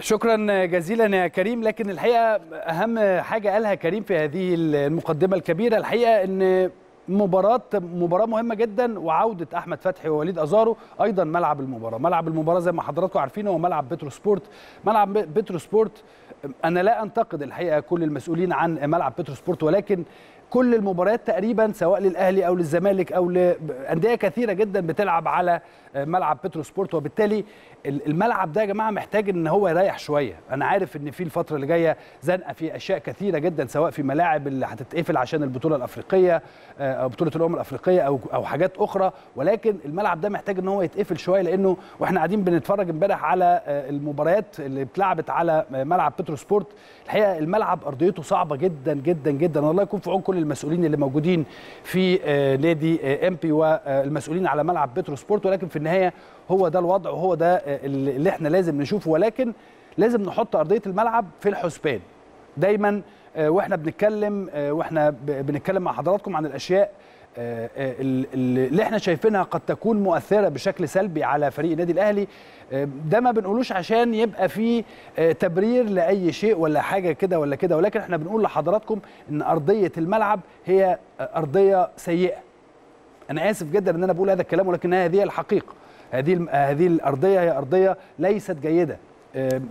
شكرا جزيلا يا كريم. لكن الحقيقة أهم حاجة قالها كريم في هذه المقدمة الكبيرة الحقيقة إن مباراة مباراة مهمة جدا وعودة أحمد فتحي ووليد أزارو أيضا ملعب المباراة، ملعب المباراة زي ما حضراتكم عارفين هو ملعب بترو سبورت، ملعب بترو سبورت أنا لا أنتقد الحقيقة كل المسؤولين عن ملعب بترو سبورت ولكن كل المباريات تقريبا سواء للأهلي أو للزمالك أو لأندية كثيرة جدا بتلعب على ملعب بترو سبورت وبالتالي الملعب ده يا جماعة محتاج إن هو يريح شوية. أنا عارف إن في الفترة اللي جاية زنقة في أشياء كثيرة جدا سواء في ملاعب اللي هتتقفل عشان البطولة الأفريقية أو بطولة الأمم الأفريقية أو أو حاجات أخرى. ولكن الملعب ده محتاج إن هو يتقفل شوية لأنه وإحنا قاعدين بنتفرج إمبارح على المباريات اللي اتلعبت على ملعب بترو سبورت الحقيقة الملعب أرضيته صعبة جدا جدا جدا. الله يكون في عون كل المسؤولين اللي موجودين في نادي امبي والمسؤولين على ملعب بترو سبورت ولكن في النهاية هو ده الوضع وهو ده اللي إحنا لازم نشوفه. ولكن لازم نحط أرضية الملعب في الحسبان. دايما وإحنا بنتكلم وإحنا بنتكلم مع حضراتكم عن الأشياء اللي إحنا شايفينها قد تكون مؤثرة بشكل سلبي على فريق النادي الأهلي. ده ما بنقولوش عشان يبقى في تبرير لأي شيء ولا حاجة كده ولا كده ولكن إحنا بنقول لحضراتكم إن أرضية الملعب هي أرضية سيئة. أنا آسف جدا إن أنا بقول هذا الكلام ولكن هذه الحقيقة. هذه هذه الأرضية هي أرضية ليست جيدة.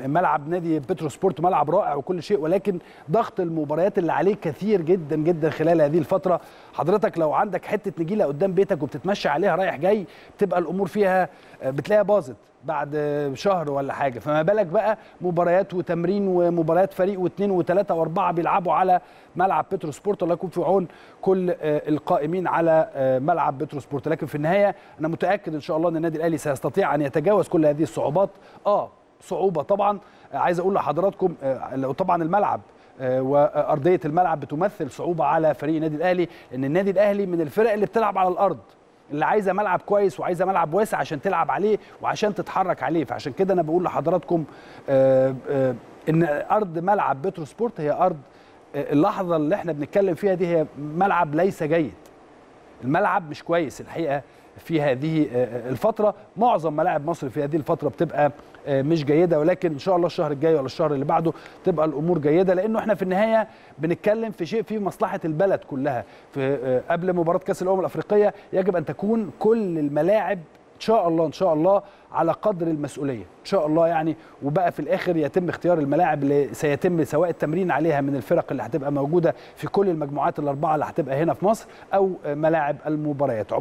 ملعب نادي بترو سبورت ملعب رائع وكل شيء ولكن ضغط المباريات اللي عليه كثير جدا جدا خلال هذه الفترة. حضرتك لو عندك حتة نجيلة قدام بيتك وبتتمشى عليها رايح جاي بتبقى الأمور فيها بتلاقيها باظت بعد شهر ولا حاجة. فما بالك بقى مباريات وتمرين ومباريات فريق واثنين وثلاثه وأربعة بيلعبوا على ملعب بترو سبورت الله يكون في عون كل القائمين على ملعب بترو سبورت لكن في النهاية أنا متأكد إن شاء الله إن النادي الأهلي سيستطيع أن يتجاوز كل هذه الصعوبات. آه صعوبة. طبعا عايز أقول لحضراتكم لو طبعا الملعب وأرضية الملعب بتمثل صعوبة على فريق النادي الأهلي لأن النادي الأهلي من الفرق اللي بتلعب على الأرض اللي عايزة ملعب كويس وعايزة ملعب واسع عشان تلعب عليه وعشان تتحرك عليه. فعشان كده أنا بقول لحضراتكم آآ إن أرض ملعب بترو سبورت هي أرض اللحظة اللي إحنا بنتكلم فيها دي هي ملعب ليس جيد. الملعب مش كويس الحقيقة. في هذه الفترة. معظم ملاعب مصر في هذه الفترة بتبقى مش جيدة ولكن إن شاء الله الشهر الجاي ولا الشهر اللي بعده تبقى الأمور جيدة. لأنه إحنا في النهاية بنتكلم في شيء في مصلحة البلد كلها. في قبل مباراة كأس الأمم الأفريقية يجب أن تكون كل الملاعب إن شاء الله إن شاء الله على قدر المسؤولية. إن شاء الله يعني. وبقى في الآخر يتم اختيار الملاعب اللي سيتم سواء التمرين عليها من الفرق اللي هتبقى موجودة في كل المجموعات الأربعة اللي هتبقى هنا في مصر أو ملاعب المباريات.